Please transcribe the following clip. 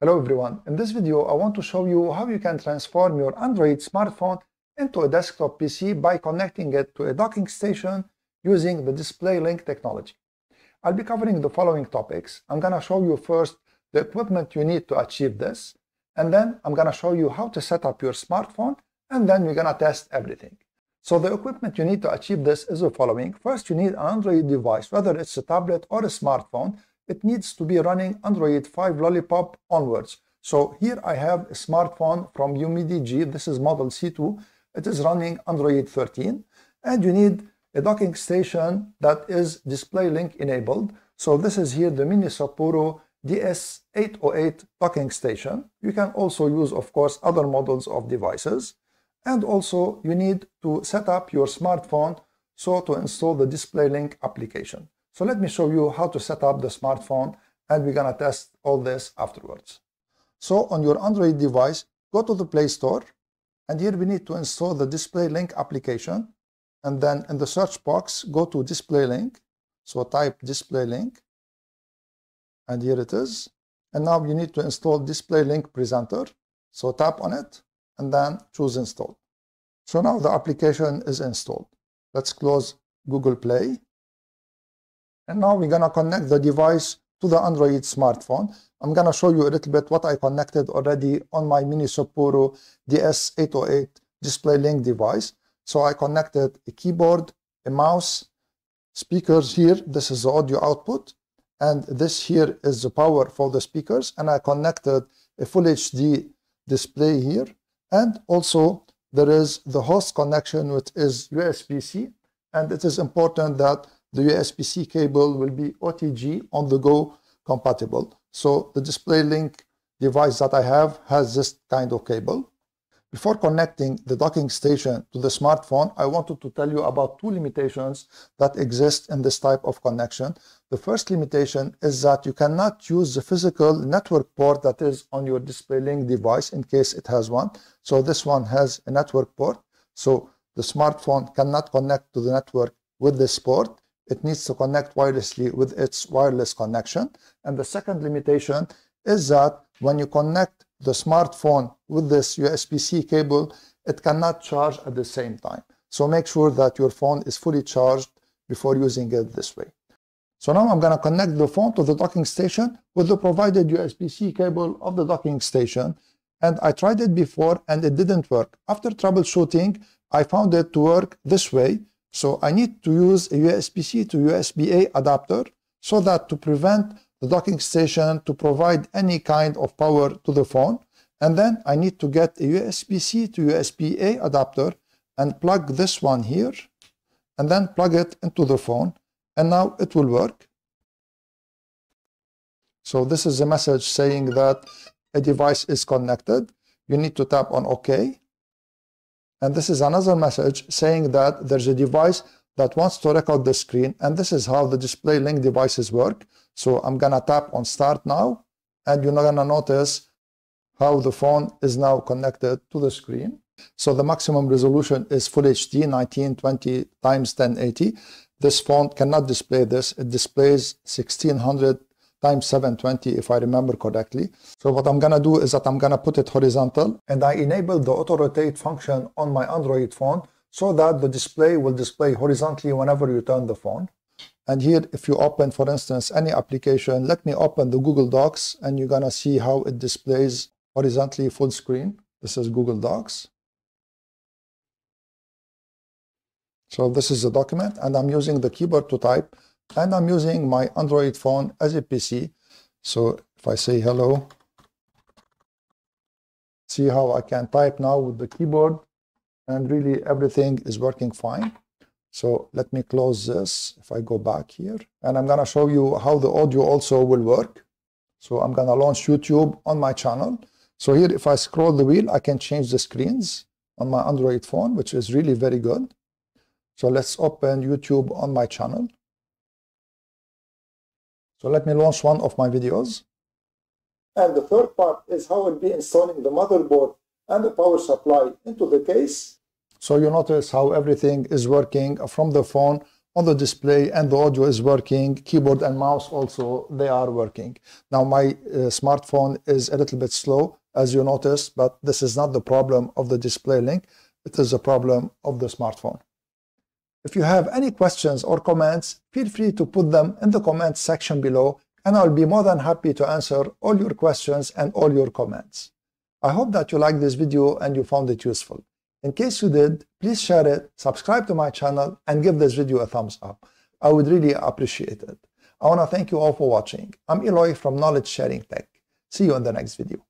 Hello everyone. In this video, I want to show you how you can transform your Android smartphone into a desktop PC by connecting it to a docking station using the DisplayLink technology. I'll be covering the following topics. I'm going to show you first the equipment you need to achieve this, and then I'm going to show you how to set up your smartphone, and then we're going to test everything. So the equipment you need to achieve this is the following. First, you need an Android device, whether it's a tablet or a smartphone. It needs to be running Android 5 Lollipop onwards. So here I have a smartphone from UMIDIGI. This is model C2. It is running Android 13. And you need a docking station that is DisplayLink enabled. So this is here the Minisopuru DS808 docking station. You can also use, of course, other models of devices. And also you need to set up your smartphone so to install the DisplayLink application. So let me show you how to set up the smartphone and we're gonna test all this afterwards. So on your Android device, go to the Play Store and here we need to install the Display Link application and then in the search box, go to Display Link. So type Display Link and here it is. And now you need to install Display Link Presenter. So tap on it and then choose install. So now the application is installed. Let's close Google Play. And now we're gonna connect the device to the Android smartphone. I'm gonna show you a little bit what I connected already on my Minisopuru DS808 DisplayLink device. So I connected a keyboard, a mouse, speakers here. This is the audio output. And this here is the power for the speakers. And I connected a full HD display here. And also there is the host connection, which is USB-C. And it is important that the USB-C cable will be OTG on the go compatible. So the DisplayLink device that I have has this kind of cable. Before connecting the docking station to the smartphone, I wanted to tell you about two limitations that exist in this type of connection. The first limitation is that you cannot use the physical network port that is on your DisplayLink device in case it has one. So this one has a network port. So the smartphone cannot connect to the network with this port. It needs to connect wirelessly with its wireless connection. And the second limitation is that when you connect the smartphone with this USB-C cable, it cannot charge at the same time. So make sure that your phone is fully charged before using it this way. So now I'm going to connect the phone to the docking station with the provided USB-C cable of the docking station. And I tried it before and it didn't work. After troubleshooting, I found it to work this way. So I need to use a USB-C to USB-A adapter so that to prevent the docking station to provide any kind of power to the phone. And then I need to get a USB-C to USB-A adapter and plug this one here and then plug it into the phone. And now it will work. So this is a message saying that a device is connected. You need to tap on OK. And this is another message saying that there's a device that wants to record the screen. And this is how the DisplayLink devices work. So I'm going to tap on Start Now. And you're going to notice how the phone is now connected to the screen. So the maximum resolution is Full HD 1920 times 1080. This phone cannot display this. It displays 1600 times 720 if I remember correctly. So what I'm gonna do is that I'm gonna put it horizontal and I enable the auto rotate function on my Android phone so that the display will display horizontally whenever you turn the phone. And here, if you open, for instance, any application, let me open the Google Docs and you're gonna see how it displays horizontally full screen. This is Google Docs. So this is the document and I'm using the keyboard to type and I'm using my Android phone as a PC. So if I say hello, see how I can type now with the keyboard and really everything is working fine. So let me close this if I go back here and I'm gonna show you how the audio also will work. So I'm gonna launch YouTube on my channel. So here if I scroll the wheel I can change the screens on my Android phone which is really very good. So let's open YouTube on my channel. So let me launch one of my videos. And the third part is how I'll be installing the motherboard and the power supply into the case. So you notice how everything is working from the phone on the display and the audio is working. Keyboard and mouse also, they are working. Now my uh, smartphone is a little bit slow, as you notice, but this is not the problem of the display link. It is a problem of the smartphone. If you have any questions or comments, feel free to put them in the comments section below and I'll be more than happy to answer all your questions and all your comments. I hope that you liked this video and you found it useful. In case you did, please share it, subscribe to my channel, and give this video a thumbs up. I would really appreciate it. I want to thank you all for watching. I'm Eloy from Knowledge Sharing Tech. See you in the next video.